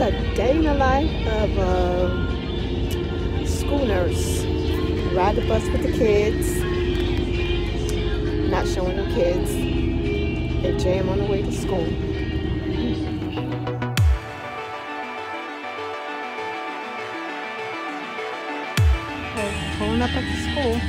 a day in the life of a school nurse. Ride the bus with the kids, not showing them kids. They jam on the way to school. pulling up at the school.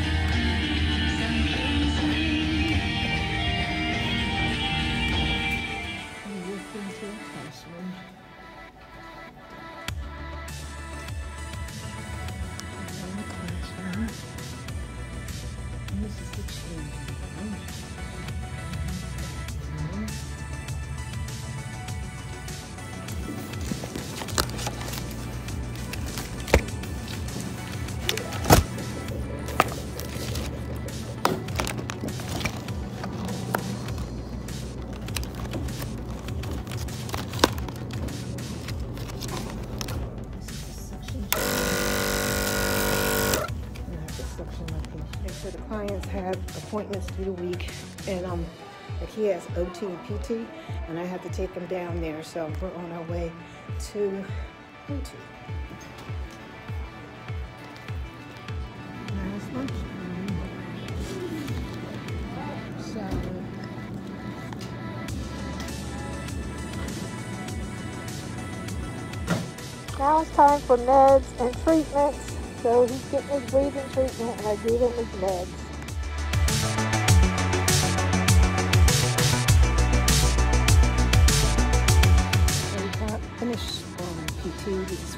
So the clients have appointments through the week, and um, he has OT and PT, and I have to take him down there. So we're on our way to OT. Now it's. So. Now it's time for meds and treatments. So he's getting his breathing treatment and I gave him his meds. Finished PT. We just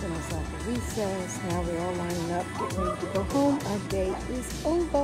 recess. Now we're all lining up, getting ready to go home. Our day is over.